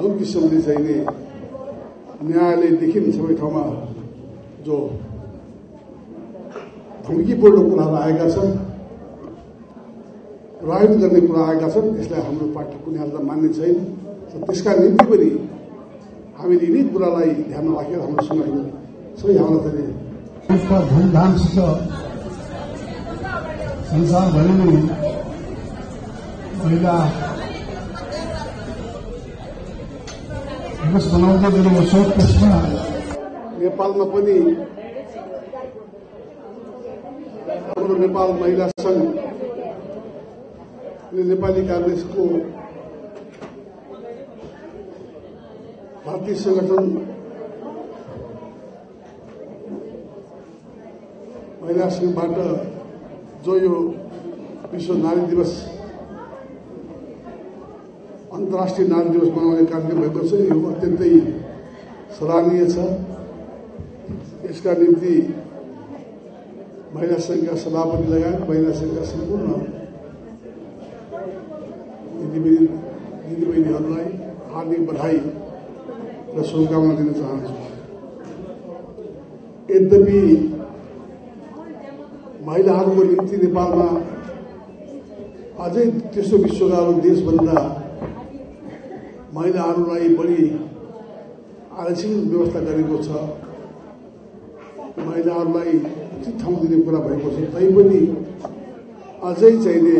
जुन किसिमले चाहिँ नि न्यायालयदेखि सबै ठाउँमा जो धम्कीपूर्ण कुराहरू आएका छन् प्रभावित गर्ने कुरा आएका छन् यसलाई हाम्रो पार्टी कुनै हालतमा मान्ने छैन। त्यसका निम्ति पनि हामीले यिनै कुरालाई ध्यानमा राखेर हाम्रो सङ्गठन सबै उसका धुमधामसित संसारभरि नै महिला गरेको छ त्यसमा नेपालमा पनि हाम्रो नेपाल महिला सङ्घ नेपाली काङ्ग्रेसको भारतीय सङ्गठन महिला सङ्घबाट जो यो विश्व नारी दिवस अन्तर्राष्ट्रिय नारी दिवस मनाउने कार्यक्रम भएको छ यो अत्यन्तै सराहनीय छ। यसका निम्ति महिला सङ्घका सभापति लगायत महिला सङ्घका सम्पूर्ण दिदीबहिनी दिदीबहिनीहरूलाई हार्दिक बधाई र शुभकामना दिन चाहन्छु। यद्यपि महिलाहरूको निम्ति नेपालमा अझै तेस्रो विश्वका देशभन्दा महिलाहरूलाई बढी आरक्षण व्यवस्था गरेको छ। महिलाहरूलाई उचित ठाउँ दिने कुरा भएको छ। तैपनि अझै चाहिने